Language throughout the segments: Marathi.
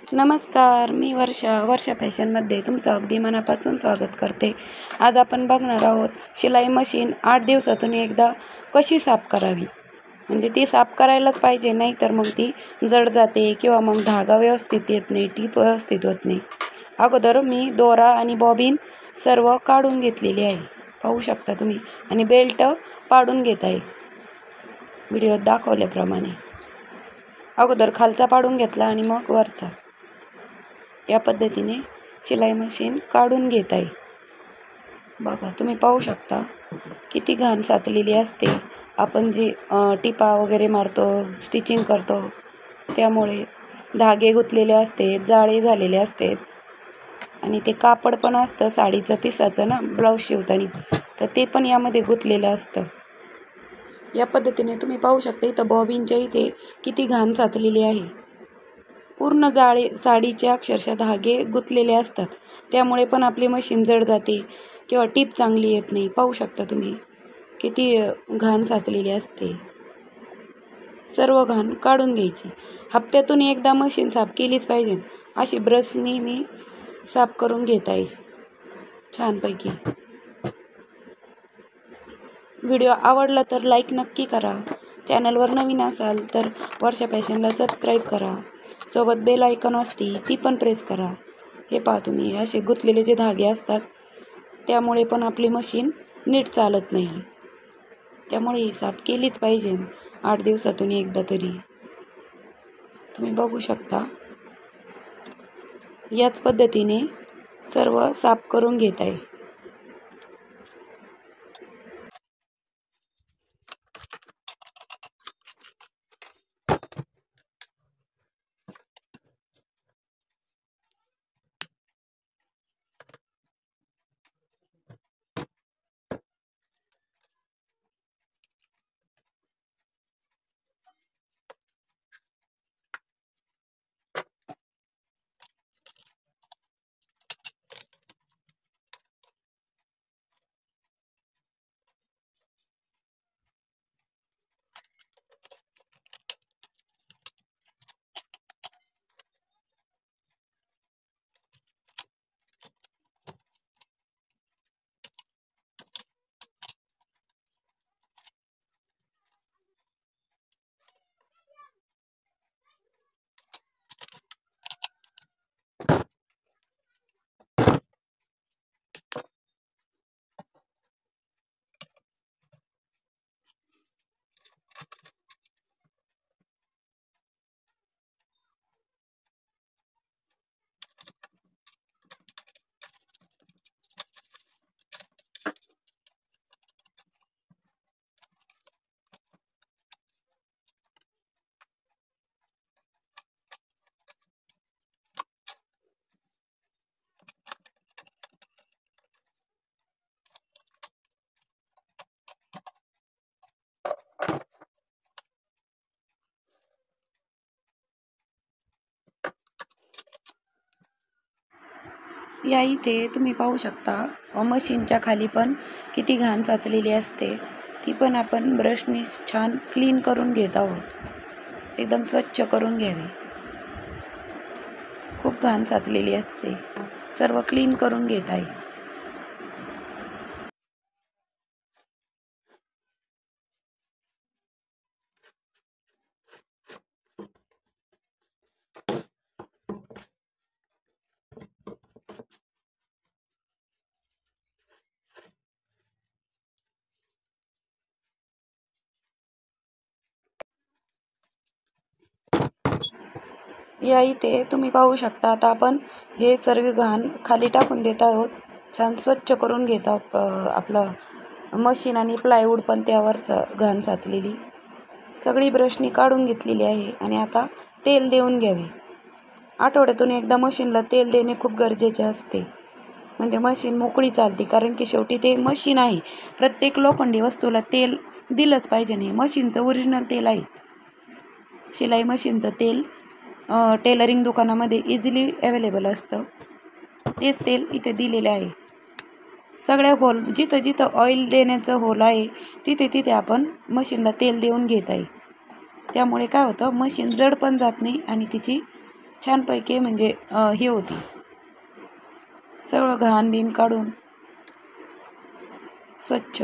नमस्कार मी वर्षा वर्षा फॅशनमध्ये तुमचं अगदी मनापासून स्वागत करते. आज आपण बघणार आहोत शिलाई मशीन आठ दिवसातून एकदा कशी साफ करावी? म्हणजे ती साफ करायलाच पाहिजे नाही तर मग ती जड जाते किंवा मग धागा व्यवस्थित येत नाही टीप व्यवस्थित होत नाही. अगोदर मी दोरा आणि बॉबिन सर्व काढून घेतलेली आहे. पाहू शकता तुम्ही. आणि बेल्ट पाडून घेत आहे. व्हिडिओत दाखवल्याप्रमाणे. अगोदर खालचा पाडून घेतला आणि मग वरचा. या पद्धतीने शिलाई मशीन काढून घेत आहे. बघा तुम्ही पाहू शकता किती घाण साचलेली असते. आपण जी टिपा वगैरे मारतो स्टिचिंग करतो त्यामुळे धागे गुंतलेले असते जाळे झालेले असते. आणि ते कापड पण असतं साडीचं पिसाचं ना ब्लाऊज शिवताना. तर ते पण यामध्ये गुंतलेलं असतं. या पद्धतीने तुम्ही पाहू शकता इथं बॉबिनच्या इथे किती घाण साचलेली आहे. पूर्ण जाळे साडीचे अक्षरशः धागे गुंतलेले असतात. त्यामुळे पण आपली मशीन जड जाते किंवा टीप चांगली येत नाही. पाहू शकता तुम्ही किती घाण साचलेली असते. सर्व घाण काढून घ्यायची. हप्त्यातून एकदा मशीन साफ केलीच पाहिजे. अशी ब्रशनी मी साफ करून घेता येईल. छानपैकी. व्हिडिओ आवडला तर लाईक नक्की करा. चॅनलवर नवीन असाल तर वर्षा फॅशनला सबस्क्राईब करा. सोबत बेल आयकॉन असते ती पण प्रेस करा. हे पहा तुम्ही असे गुंतलेले जे धागे असतात त्यामुळे पण आपली मशीन नीट चालत नाही. त्यामुळे ही साफ केलीच पाहिजे आठ दिवसातून एकदा तरी. तुम्ही बघू शकता. याच पद्धतीने सर्व साफ करून घेत आहे या इथे तुम्ही पाहू शकता मशीनच्या खाली पण किती घाण साचलेली असते. ती पण आपण ब्रशने छान क्लीन करून घेत आहोत. एकदम स्वच्छ करून घ्यावी. खूप घाण साचलेली असते. सर्व क्लीन करून घेत आहे. या इथे तुम्ही पाहू शकता आता आपण हे सर्व घाण खाली टाकून देत आहोत. छान स्वच्छ करून घेत आहोत आपलं मशीन आणि प्लायवूड पण त्यावरच घाण साचलेली. सगळी ब्रशनी काढून घेतलेली आहे आणि आता तेल देऊन घ्यावे. आठवड्यातून एकदा मशीनला तेल देणे खूप गरजेचे असते. म्हणजे मशीन मोकळी चालते कारण की शेवटी ते मशीन आहे. प्रत्येक लोखंडी वस्तूला तेल दिलंच पाहिजे नाही. मशीनचं ओरिजिनल तेल आहे. शिलाई मशीनचं तेल टेलरिंग दुकानामध्ये इझिली अवेलेबल असतं. तेच तेल इथे दिलेले आहे. सगळ्या होल जिथं जिथं ऑइल देण्याचं होल आहे तिथे तिथे आपण मशीनला तेल देऊन घेत आहे. त्यामुळे काय होतं मशीन जड पण जात नाही आणि तिची छानपैकी म्हणजे हे होती. सगळं घाण बिन काढून स्वच्छ.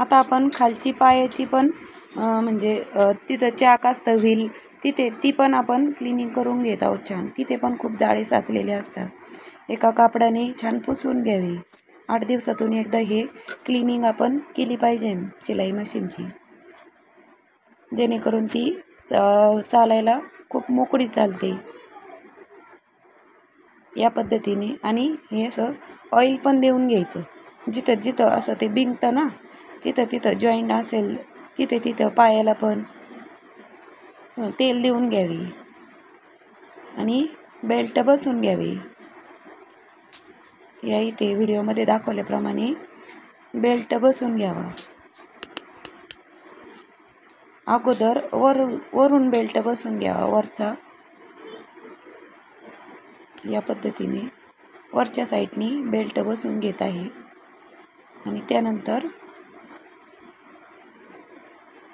आता आपण खालची पायाची पण म्हणजे तिथं चाक असतं व्हील तिथे ती पण आपण क्लिनिंग करून घेत आहोत छान. तिथे पण खूप जाळे साचलेले असतात. एका कापडाने छान पुसून घ्यावी. आठ दिवसातून एकदा हे क्लिनिंग आपण केली पाहिजे शिलाई मशीनची. जेणेकरून ती चालायला खूप मोकळी चालते. या पद्धतीने आणि हे असं ऑइल पण देऊन घ्यायचं. जिथं जिथं असं ते बिंकतं ना तिथं तिथं जॉईंट असेल तिथे तिथं पायाला पण तेल देऊन घ्यावी. आणि बेल्ट बसून घ्यावी. या इथे व्हिडिओमध्ये दाखवल्याप्रमाणे बेल्ट बसून घ्यावा. अगोदर वर वरून बेल्ट बसून घ्यावा वरचा. या पद्धतीने वरच्या साईडनी बेल्ट बसून घेत आहे. आणि त्यानंतर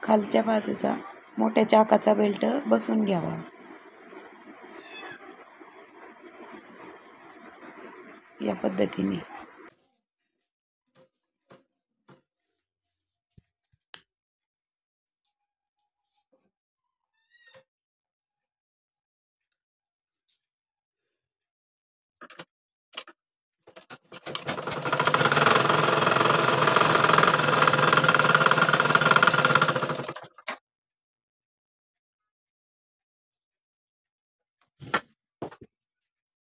खालच्या बाजूचा मोठ्या चाकाचा बेल्ट बसून घ्यावा. या पद्धतीने.